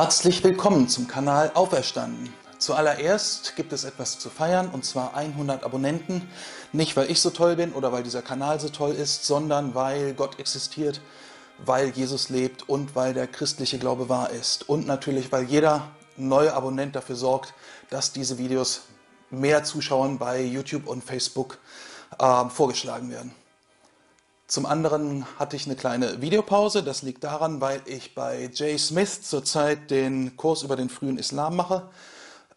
Herzlich willkommen zum Kanal Auferstanden. Zuallererst gibt es etwas zu feiern und zwar 100 Abonnenten. Nicht weil ich so toll bin oder weil dieser Kanal so toll ist, sondern weil Gott existiert, weil Jesus lebt und weil der christliche Glaube wahr ist. Und natürlich, weil jeder neue Abonnent dafür sorgt, dass diese Videos mehr Zuschauern bei YouTube und Facebook äh, vorgeschlagen werden. Zum anderen hatte ich eine kleine Videopause. Das liegt daran, weil ich bei Jay Smith zurzeit den Kurs über den frühen Islam mache.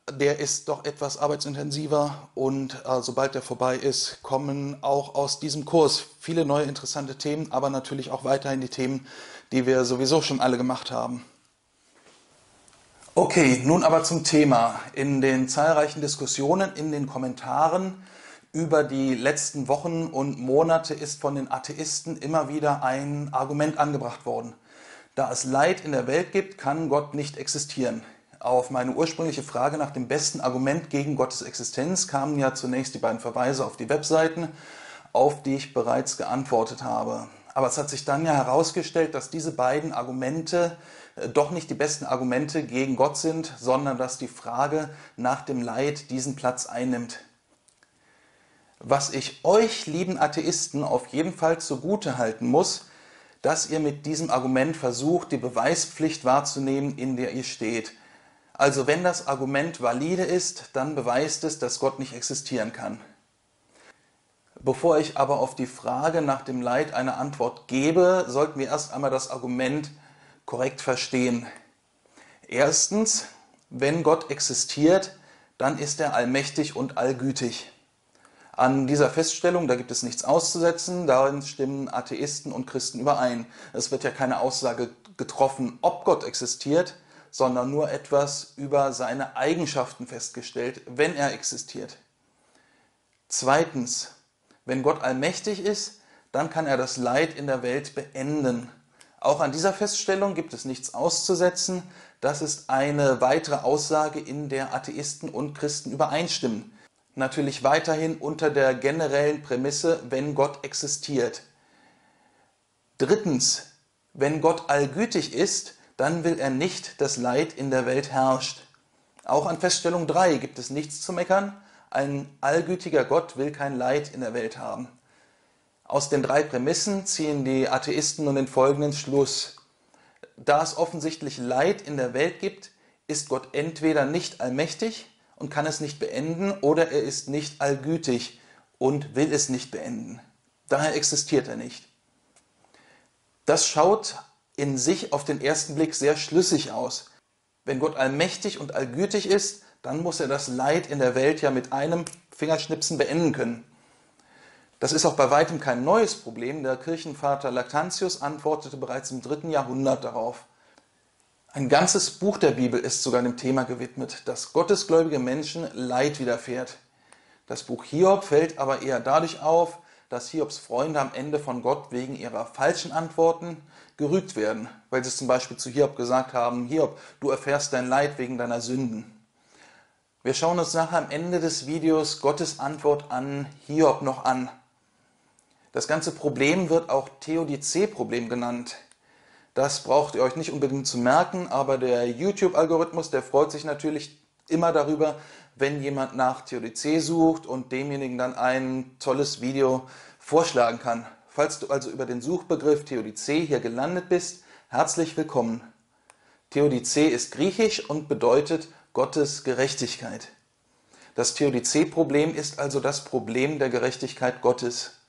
Der ist doch etwas arbeitsintensiver und äh, sobald der vorbei ist, kommen auch aus diesem Kurs viele neue interessante Themen, aber natürlich auch weiterhin die Themen, die wir sowieso schon alle gemacht haben. Okay, nun aber zum Thema. In den zahlreichen Diskussionen in den Kommentaren über die letzten Wochen und Monate ist von den Atheisten immer wieder ein Argument angebracht worden. Da es Leid in der Welt gibt, kann Gott nicht existieren. Auf meine ursprüngliche Frage nach dem besten Argument gegen Gottes Existenz kamen ja zunächst die beiden Verweise auf die Webseiten, auf die ich bereits geantwortet habe. Aber es hat sich dann ja herausgestellt, dass diese beiden Argumente äh, doch nicht die besten Argumente gegen Gott sind, sondern dass die Frage nach dem Leid diesen Platz einnimmt. Was ich euch, lieben Atheisten, auf jeden Fall zugute halten muss, dass ihr mit diesem Argument versucht, die Beweispflicht wahrzunehmen, in der ihr steht. Also wenn das Argument valide ist, dann beweist es, dass Gott nicht existieren kann. Bevor ich aber auf die Frage nach dem Leid eine Antwort gebe, sollten wir erst einmal das Argument korrekt verstehen. Erstens, wenn Gott existiert, dann ist er allmächtig und allgütig. An dieser Feststellung, da gibt es nichts auszusetzen, darin stimmen Atheisten und Christen überein. Es wird ja keine Aussage getroffen, ob Gott existiert, sondern nur etwas über seine Eigenschaften festgestellt, wenn er existiert. Zweitens, wenn Gott allmächtig ist, dann kann er das Leid in der Welt beenden. Auch an dieser Feststellung gibt es nichts auszusetzen. Das ist eine weitere Aussage, in der Atheisten und Christen übereinstimmen natürlich weiterhin unter der generellen Prämisse, wenn Gott existiert. Drittens, wenn Gott allgütig ist, dann will er nicht, dass Leid in der Welt herrscht. Auch an Feststellung 3 gibt es nichts zu meckern. Ein allgütiger Gott will kein Leid in der Welt haben. Aus den drei Prämissen ziehen die Atheisten nun den folgenden Schluss. Da es offensichtlich Leid in der Welt gibt, ist Gott entweder nicht allmächtig und kann es nicht beenden oder er ist nicht allgütig und will es nicht beenden. Daher existiert er nicht. Das schaut in sich auf den ersten Blick sehr schlüssig aus. Wenn Gott allmächtig und allgütig ist, dann muss er das Leid in der Welt ja mit einem Fingerschnipsen beenden können. Das ist auch bei weitem kein neues Problem. Der Kirchenvater Lactantius antwortete bereits im dritten Jahrhundert darauf. Ein ganzes Buch der Bibel ist sogar dem Thema gewidmet, dass gottesgläubige Menschen Leid widerfährt. Das Buch Hiob fällt aber eher dadurch auf, dass Hiobs Freunde am Ende von Gott wegen ihrer falschen Antworten gerügt werden, weil sie zum Beispiel zu Hiob gesagt haben, Hiob, du erfährst dein Leid wegen deiner Sünden. Wir schauen uns nachher am Ende des Videos Gottes Antwort an Hiob noch an. Das ganze Problem wird auch Theodizee-Problem genannt. Das braucht ihr euch nicht unbedingt zu merken, aber der YouTube-Algorithmus, der freut sich natürlich immer darüber, wenn jemand nach Theodizee sucht und demjenigen dann ein tolles Video vorschlagen kann. Falls du also über den Suchbegriff Theodizee hier gelandet bist, herzlich willkommen. Theodizee ist griechisch und bedeutet Gottes Gerechtigkeit. Das Theodizee-Problem ist also das Problem der Gerechtigkeit Gottes.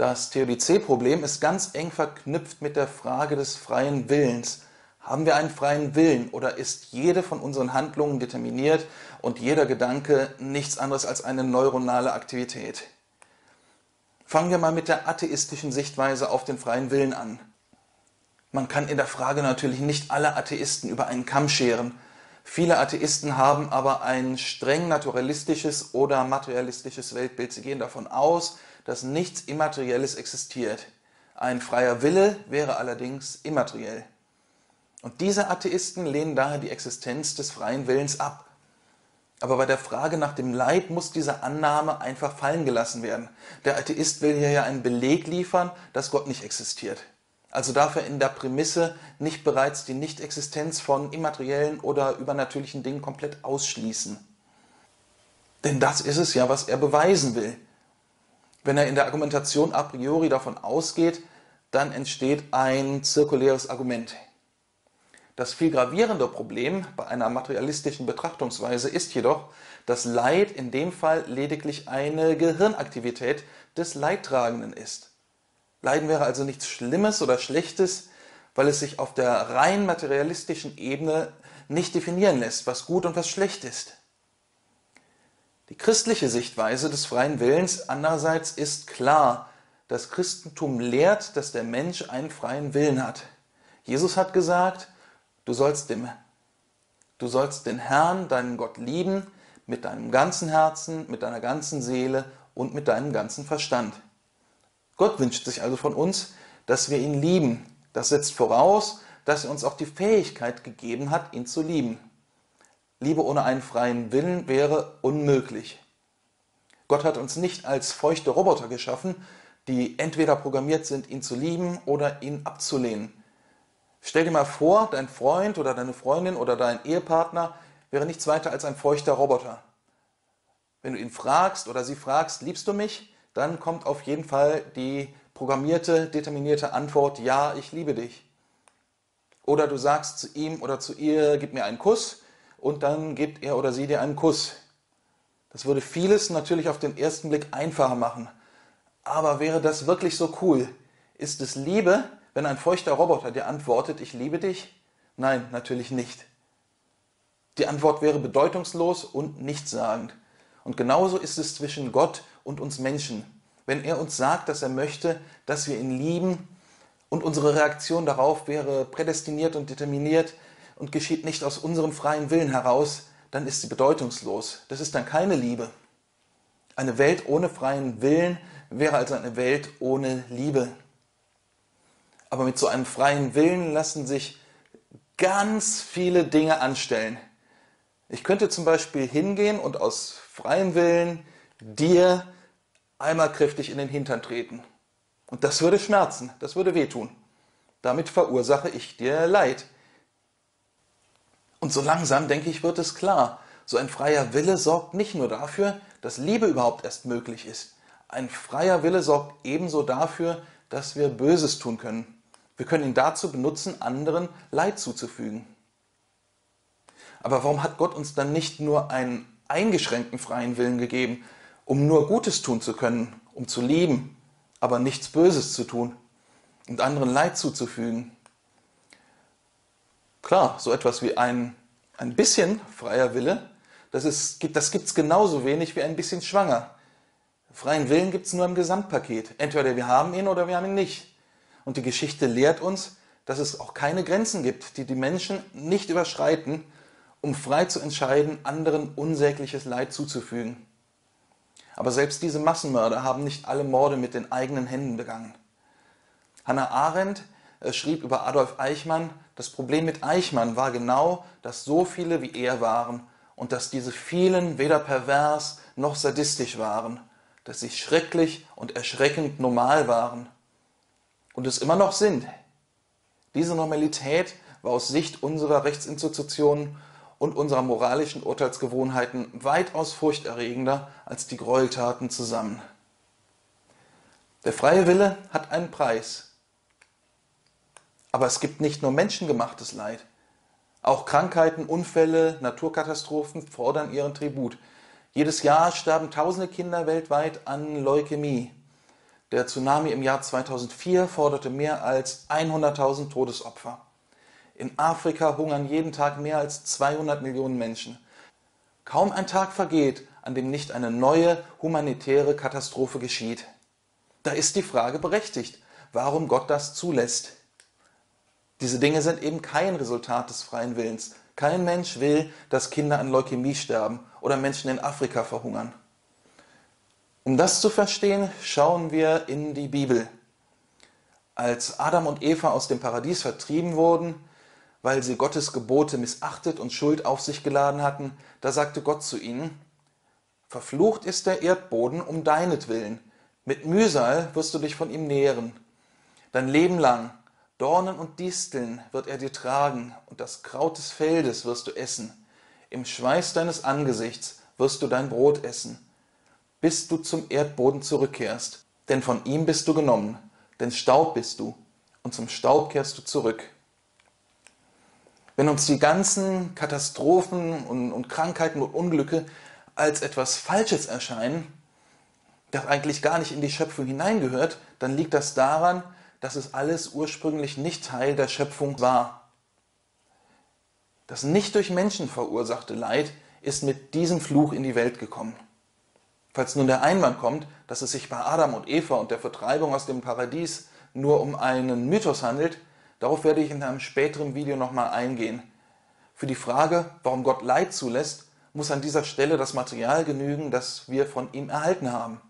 Das Theodizee-Problem ist ganz eng verknüpft mit der Frage des freien Willens. Haben wir einen freien Willen oder ist jede von unseren Handlungen determiniert und jeder Gedanke nichts anderes als eine neuronale Aktivität? Fangen wir mal mit der atheistischen Sichtweise auf den freien Willen an. Man kann in der Frage natürlich nicht alle Atheisten über einen Kamm scheren. Viele Atheisten haben aber ein streng naturalistisches oder materialistisches Weltbild. Sie gehen davon aus, dass nichts Immaterielles existiert. Ein freier Wille wäre allerdings immateriell. Und diese Atheisten lehnen daher die Existenz des freien Willens ab. Aber bei der Frage nach dem Leid muss diese Annahme einfach fallen gelassen werden. Der Atheist will hier ja einen Beleg liefern, dass Gott nicht existiert. Also darf er in der Prämisse nicht bereits die Nichtexistenz von immateriellen oder übernatürlichen Dingen komplett ausschließen. Denn das ist es ja, was er beweisen will. Wenn er in der Argumentation a priori davon ausgeht, dann entsteht ein zirkuläres Argument. Das viel gravierende Problem bei einer materialistischen Betrachtungsweise ist jedoch, dass Leid in dem Fall lediglich eine Gehirnaktivität des Leidtragenden ist. Leiden wäre also nichts Schlimmes oder Schlechtes, weil es sich auf der rein materialistischen Ebene nicht definieren lässt, was gut und was schlecht ist. Die christliche Sichtweise des freien Willens andererseits ist klar. Das Christentum lehrt, dass der Mensch einen freien Willen hat. Jesus hat gesagt, du sollst, dem, du sollst den Herrn, deinen Gott lieben, mit deinem ganzen Herzen, mit deiner ganzen Seele und mit deinem ganzen Verstand. Gott wünscht sich also von uns, dass wir ihn lieben. Das setzt voraus, dass er uns auch die Fähigkeit gegeben hat, ihn zu lieben. Liebe ohne einen freien Willen wäre unmöglich. Gott hat uns nicht als feuchte Roboter geschaffen, die entweder programmiert sind, ihn zu lieben oder ihn abzulehnen. Stell dir mal vor, dein Freund oder deine Freundin oder dein Ehepartner wäre nichts weiter als ein feuchter Roboter. Wenn du ihn fragst oder sie fragst, liebst du mich? Dann kommt auf jeden Fall die programmierte, determinierte Antwort, ja, ich liebe dich. Oder du sagst zu ihm oder zu ihr, gib mir einen Kuss und dann gibt er oder sie dir einen Kuss. Das würde vieles natürlich auf den ersten Blick einfacher machen. Aber wäre das wirklich so cool? Ist es Liebe, wenn ein feuchter Roboter dir antwortet, ich liebe dich? Nein, natürlich nicht. Die Antwort wäre bedeutungslos und nichtssagend. Und genauso ist es zwischen Gott und uns Menschen. Wenn er uns sagt, dass er möchte, dass wir ihn lieben und unsere Reaktion darauf wäre prädestiniert und determiniert, und geschieht nicht aus unserem freien Willen heraus, dann ist sie bedeutungslos. Das ist dann keine Liebe. Eine Welt ohne freien Willen wäre also eine Welt ohne Liebe. Aber mit so einem freien Willen lassen sich ganz viele Dinge anstellen. Ich könnte zum Beispiel hingehen und aus freiem Willen dir einmal kräftig in den Hintern treten. Und das würde schmerzen, das würde wehtun. Damit verursache ich dir Leid. Und so langsam, denke ich, wird es klar. So ein freier Wille sorgt nicht nur dafür, dass Liebe überhaupt erst möglich ist. Ein freier Wille sorgt ebenso dafür, dass wir Böses tun können. Wir können ihn dazu benutzen, anderen Leid zuzufügen. Aber warum hat Gott uns dann nicht nur einen eingeschränkten freien Willen gegeben, um nur Gutes tun zu können, um zu lieben, aber nichts Böses zu tun und anderen Leid zuzufügen? Klar, so etwas wie ein, ein bisschen freier Wille, das, das gibt es genauso wenig wie ein bisschen schwanger. Freien Willen gibt es nur im Gesamtpaket. Entweder wir haben ihn oder wir haben ihn nicht. Und die Geschichte lehrt uns, dass es auch keine Grenzen gibt, die die Menschen nicht überschreiten, um frei zu entscheiden, anderen unsägliches Leid zuzufügen. Aber selbst diese Massenmörder haben nicht alle Morde mit den eigenen Händen begangen. Hannah Arendt schrieb über Adolf Eichmann, das Problem mit Eichmann war genau, dass so viele wie er waren und dass diese vielen weder pervers noch sadistisch waren, dass sie schrecklich und erschreckend normal waren und es immer noch sind. Diese Normalität war aus Sicht unserer Rechtsinstitutionen und unserer moralischen Urteilsgewohnheiten weitaus furchterregender als die Gräueltaten zusammen. Der freie Wille hat einen Preis, aber es gibt nicht nur menschengemachtes Leid. Auch Krankheiten, Unfälle, Naturkatastrophen fordern ihren Tribut. Jedes Jahr sterben tausende Kinder weltweit an Leukämie. Der Tsunami im Jahr 2004 forderte mehr als 100.000 Todesopfer. In Afrika hungern jeden Tag mehr als 200 Millionen Menschen. Kaum ein Tag vergeht, an dem nicht eine neue humanitäre Katastrophe geschieht. Da ist die Frage berechtigt, warum Gott das zulässt. Diese Dinge sind eben kein Resultat des freien Willens. Kein Mensch will, dass Kinder an Leukämie sterben oder Menschen in Afrika verhungern. Um das zu verstehen, schauen wir in die Bibel. Als Adam und Eva aus dem Paradies vertrieben wurden, weil sie Gottes Gebote missachtet und Schuld auf sich geladen hatten, da sagte Gott zu ihnen, Verflucht ist der Erdboden um deinetwillen, mit Mühsal wirst du dich von ihm nähren. Dein Leben lang Dornen und Disteln wird er dir tragen, und das Kraut des Feldes wirst du essen. Im Schweiß deines Angesichts wirst du dein Brot essen, bis du zum Erdboden zurückkehrst. Denn von ihm bist du genommen, denn Staub bist du, und zum Staub kehrst du zurück. Wenn uns die ganzen Katastrophen und, und Krankheiten und Unglücke als etwas Falsches erscheinen, das eigentlich gar nicht in die Schöpfung hineingehört, dann liegt das daran, dass es alles ursprünglich nicht Teil der Schöpfung war. Das nicht durch Menschen verursachte Leid ist mit diesem Fluch in die Welt gekommen. Falls nun der Einwand kommt, dass es sich bei Adam und Eva und der Vertreibung aus dem Paradies nur um einen Mythos handelt, darauf werde ich in einem späteren Video nochmal eingehen. Für die Frage, warum Gott Leid zulässt, muss an dieser Stelle das Material genügen, das wir von ihm erhalten haben.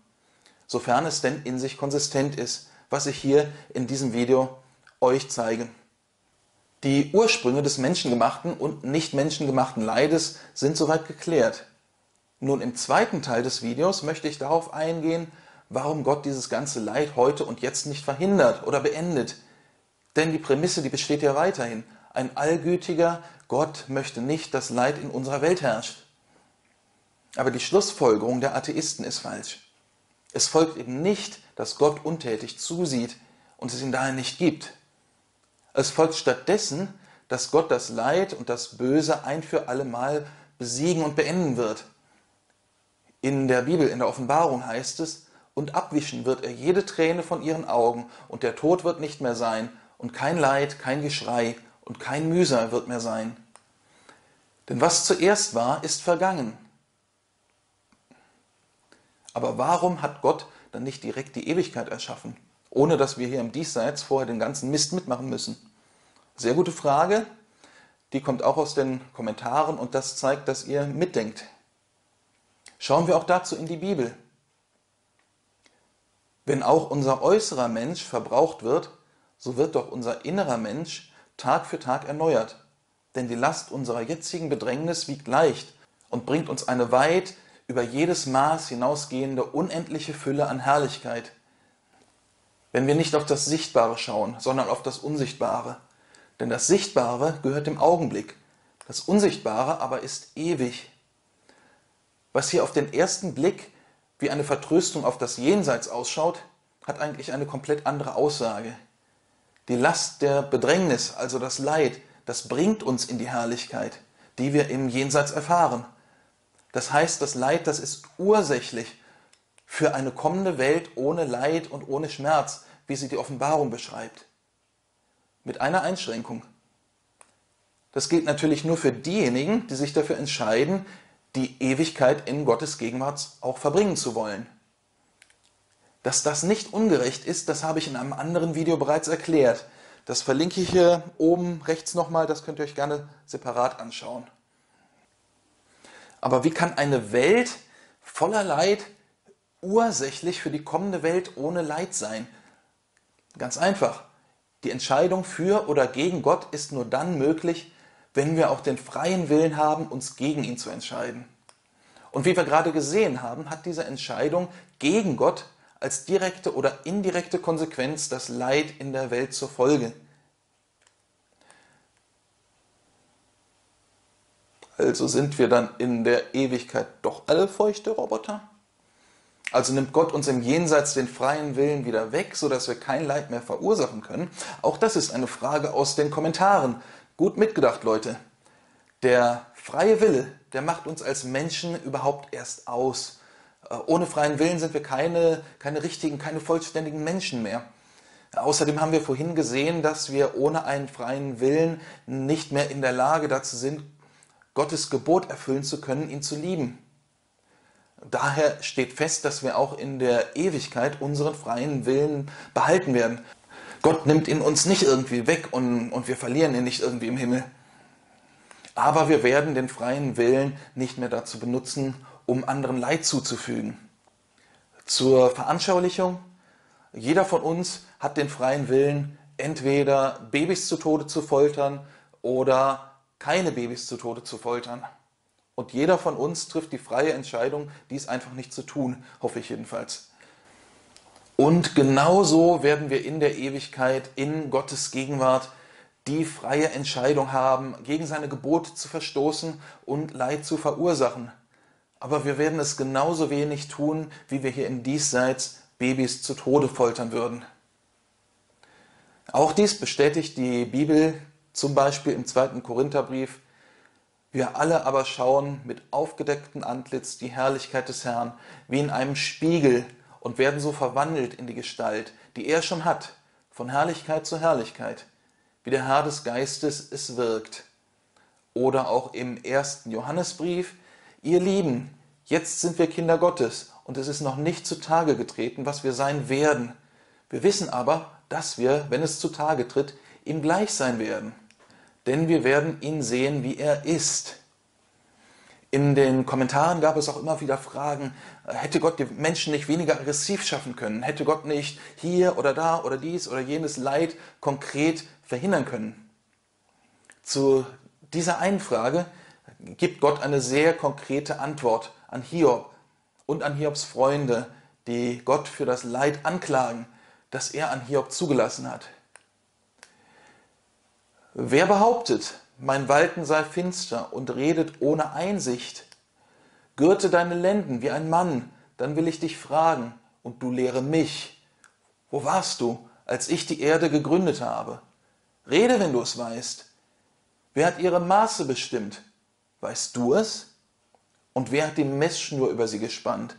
Sofern es denn in sich konsistent ist was ich hier in diesem Video euch zeige. Die Ursprünge des menschengemachten und nicht menschengemachten Leides sind soweit geklärt. Nun im zweiten Teil des Videos möchte ich darauf eingehen, warum Gott dieses ganze Leid heute und jetzt nicht verhindert oder beendet. Denn die Prämisse, die besteht ja weiterhin. Ein allgütiger Gott möchte nicht, dass Leid in unserer Welt herrscht. Aber die Schlussfolgerung der Atheisten ist falsch. Es folgt eben nicht, dass Gott untätig zusieht und es ihn daher nicht gibt. Es folgt stattdessen, dass Gott das Leid und das Böse ein für allemal besiegen und beenden wird. In der Bibel, in der Offenbarung heißt es, und abwischen wird er jede Träne von ihren Augen, und der Tod wird nicht mehr sein, und kein Leid, kein Geschrei und kein Mühsal wird mehr sein. Denn was zuerst war, ist vergangen. Aber warum hat Gott dann nicht direkt die Ewigkeit erschaffen, ohne dass wir hier im Diesseits vorher den ganzen Mist mitmachen müssen? Sehr gute Frage. Die kommt auch aus den Kommentaren und das zeigt, dass ihr mitdenkt. Schauen wir auch dazu in die Bibel. Wenn auch unser äußerer Mensch verbraucht wird, so wird doch unser innerer Mensch Tag für Tag erneuert. Denn die Last unserer jetzigen Bedrängnis wiegt leicht und bringt uns eine weit über jedes Maß hinausgehende unendliche Fülle an Herrlichkeit. Wenn wir nicht auf das Sichtbare schauen, sondern auf das Unsichtbare. Denn das Sichtbare gehört dem Augenblick, das Unsichtbare aber ist ewig. Was hier auf den ersten Blick wie eine Vertröstung auf das Jenseits ausschaut, hat eigentlich eine komplett andere Aussage. Die Last der Bedrängnis, also das Leid, das bringt uns in die Herrlichkeit, die wir im Jenseits erfahren. Das heißt, das Leid, das ist ursächlich für eine kommende Welt ohne Leid und ohne Schmerz, wie sie die Offenbarung beschreibt. Mit einer Einschränkung. Das gilt natürlich nur für diejenigen, die sich dafür entscheiden, die Ewigkeit in Gottes Gegenwart auch verbringen zu wollen. Dass das nicht ungerecht ist, das habe ich in einem anderen Video bereits erklärt. Das verlinke ich hier oben rechts nochmal, das könnt ihr euch gerne separat anschauen. Aber wie kann eine Welt voller Leid ursächlich für die kommende Welt ohne Leid sein? Ganz einfach. Die Entscheidung für oder gegen Gott ist nur dann möglich, wenn wir auch den freien Willen haben, uns gegen ihn zu entscheiden. Und wie wir gerade gesehen haben, hat diese Entscheidung gegen Gott als direkte oder indirekte Konsequenz das Leid in der Welt zur Folge. Also sind wir dann in der Ewigkeit doch alle feuchte Roboter? Also nimmt Gott uns im Jenseits den freien Willen wieder weg, sodass wir kein Leid mehr verursachen können? Auch das ist eine Frage aus den Kommentaren. Gut mitgedacht, Leute. Der freie Wille, der macht uns als Menschen überhaupt erst aus. Äh, ohne freien Willen sind wir keine, keine richtigen, keine vollständigen Menschen mehr. Außerdem haben wir vorhin gesehen, dass wir ohne einen freien Willen nicht mehr in der Lage dazu sind, Gottes Gebot erfüllen zu können, ihn zu lieben. Daher steht fest, dass wir auch in der Ewigkeit unseren freien Willen behalten werden. Gott nimmt ihn uns nicht irgendwie weg und, und wir verlieren ihn nicht irgendwie im Himmel. Aber wir werden den freien Willen nicht mehr dazu benutzen, um anderen Leid zuzufügen. Zur Veranschaulichung, jeder von uns hat den freien Willen, entweder Babys zu Tode zu foltern oder keine Babys zu Tode zu foltern. Und jeder von uns trifft die freie Entscheidung, dies einfach nicht zu tun, hoffe ich jedenfalls. Und genauso werden wir in der Ewigkeit in Gottes Gegenwart die freie Entscheidung haben, gegen seine Gebote zu verstoßen und Leid zu verursachen. Aber wir werden es genauso wenig tun, wie wir hier im Diesseits Babys zu Tode foltern würden. Auch dies bestätigt die Bibel zum Beispiel im zweiten Korintherbrief. Wir alle aber schauen mit aufgedecktem Antlitz die Herrlichkeit des Herrn wie in einem Spiegel und werden so verwandelt in die Gestalt, die er schon hat, von Herrlichkeit zu Herrlichkeit, wie der Herr des Geistes es wirkt. Oder auch im ersten Johannesbrief, ihr Lieben, jetzt sind wir Kinder Gottes und es ist noch nicht zutage getreten, was wir sein werden. Wir wissen aber, dass wir, wenn es zutage tritt, ihm gleich sein werden. Denn wir werden ihn sehen, wie er ist. In den Kommentaren gab es auch immer wieder Fragen, hätte Gott die Menschen nicht weniger aggressiv schaffen können? Hätte Gott nicht hier oder da oder dies oder jenes Leid konkret verhindern können? Zu dieser einen Frage gibt Gott eine sehr konkrete Antwort an Hiob und an Hiobs Freunde, die Gott für das Leid anklagen das er an Hiob zugelassen hat. Wer behauptet, mein Walten sei finster und redet ohne Einsicht, gürte deine Lenden wie ein Mann, dann will ich dich fragen, und du lehre mich. Wo warst du, als ich die Erde gegründet habe? Rede, wenn du es weißt. Wer hat ihre Maße bestimmt? Weißt du es? Und wer hat die Messschnur über sie gespannt?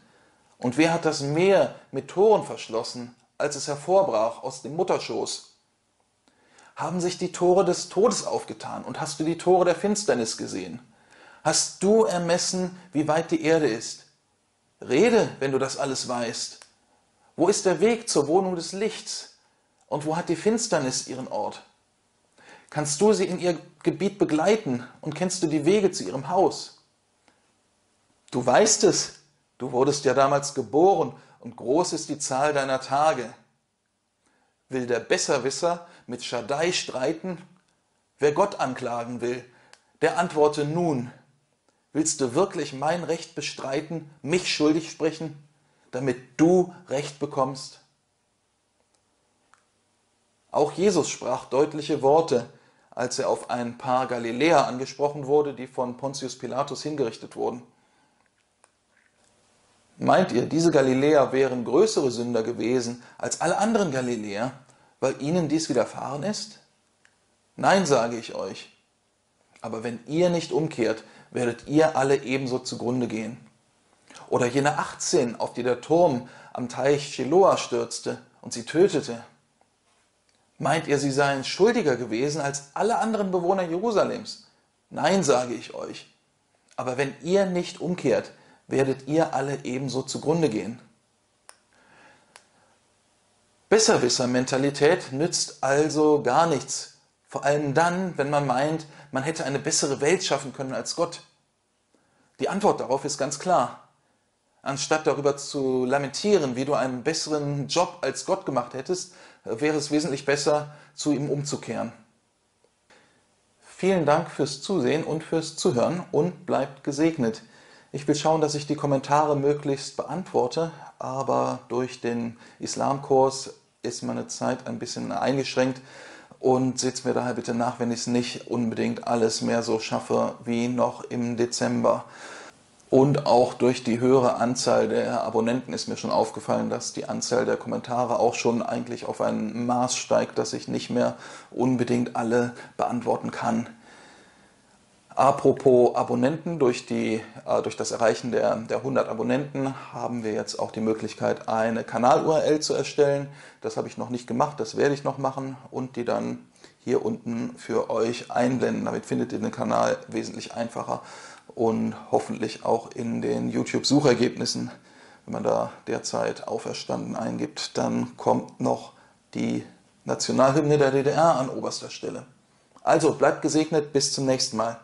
Und wer hat das Meer mit Toren verschlossen? als es hervorbrach aus dem Mutterschoß, haben sich die Tore des Todes aufgetan und hast du die Tore der Finsternis gesehen? Hast du ermessen, wie weit die Erde ist? Rede, wenn du das alles weißt. Wo ist der Weg zur Wohnung des Lichts? Und wo hat die Finsternis ihren Ort? Kannst du sie in ihr Gebiet begleiten und kennst du die Wege zu ihrem Haus? Du weißt es, du wurdest ja damals geboren und groß ist die Zahl deiner Tage. Will der Besserwisser mit Shaddai streiten? Wer Gott anklagen will, der antworte nun. Willst du wirklich mein Recht bestreiten, mich schuldig sprechen, damit du Recht bekommst? Auch Jesus sprach deutliche Worte, als er auf ein paar Galiläer angesprochen wurde, die von Pontius Pilatus hingerichtet wurden. Meint ihr, diese Galiläer wären größere Sünder gewesen als alle anderen Galiläer, weil ihnen dies widerfahren ist? Nein, sage ich euch. Aber wenn ihr nicht umkehrt, werdet ihr alle ebenso zugrunde gehen. Oder jene 18, auf die der Turm am Teich Shiloah stürzte und sie tötete. Meint ihr, sie seien schuldiger gewesen als alle anderen Bewohner Jerusalems? Nein, sage ich euch. Aber wenn ihr nicht umkehrt, werdet ihr alle ebenso zugrunde gehen. Besserwisser-Mentalität nützt also gar nichts, vor allem dann, wenn man meint, man hätte eine bessere Welt schaffen können als Gott. Die Antwort darauf ist ganz klar. Anstatt darüber zu lamentieren, wie du einen besseren Job als Gott gemacht hättest, wäre es wesentlich besser, zu ihm umzukehren. Vielen Dank fürs Zusehen und fürs Zuhören und bleibt gesegnet. Ich will schauen, dass ich die Kommentare möglichst beantworte, aber durch den Islamkurs ist meine Zeit ein bisschen eingeschränkt und seht mir daher bitte nach, wenn ich es nicht unbedingt alles mehr so schaffe wie noch im Dezember. Und auch durch die höhere Anzahl der Abonnenten ist mir schon aufgefallen, dass die Anzahl der Kommentare auch schon eigentlich auf ein Maß steigt, dass ich nicht mehr unbedingt alle beantworten kann. Apropos Abonnenten, durch, die, äh, durch das Erreichen der, der 100 Abonnenten haben wir jetzt auch die Möglichkeit, eine Kanal-URL zu erstellen. Das habe ich noch nicht gemacht, das werde ich noch machen und die dann hier unten für euch einblenden. Damit findet ihr den Kanal wesentlich einfacher und hoffentlich auch in den YouTube-Suchergebnissen. Wenn man da derzeit auferstanden eingibt, dann kommt noch die Nationalhymne der DDR an oberster Stelle. Also bleibt gesegnet, bis zum nächsten Mal.